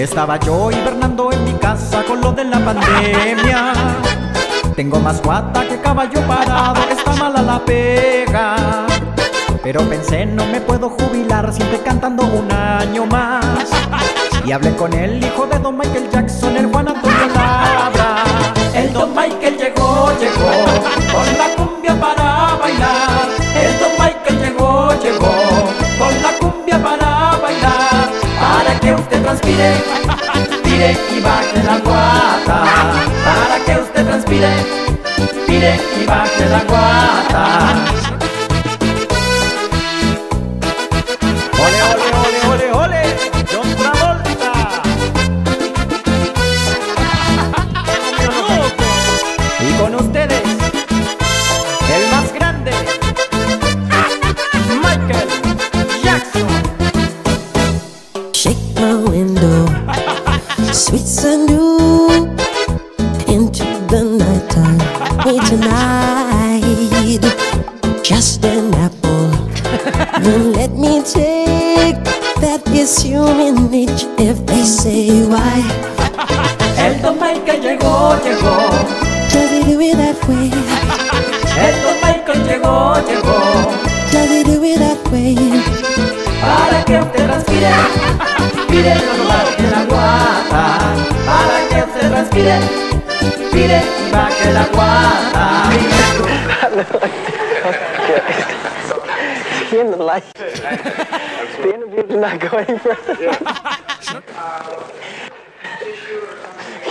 Estaba yo hibernando en mi casa con lo de la pandemia. Tengo más guata que caballo parado, está mala la pega. Pero pensé, no me puedo jubilar siempre cantando un año más. Y hablé con el hijo de Don Michael Jackson, el Juan Antonio Labra. El Don Michael llegó, llegó, con la cumbia para transpire, tire y baje la guata. Para que usted transpire, tire y baje la guata. Sweet sundew, into the nighttime. Me tonight, just an apple. then let me take that is human nature. If they say why, El Don Michael llegó, llegó. does he do it that way? El Don Michael llegó, llegó. Does he do it that way? Para que usted pire y baje pide, pide que la guarda. He in the light? the interview's not going further. Yeah.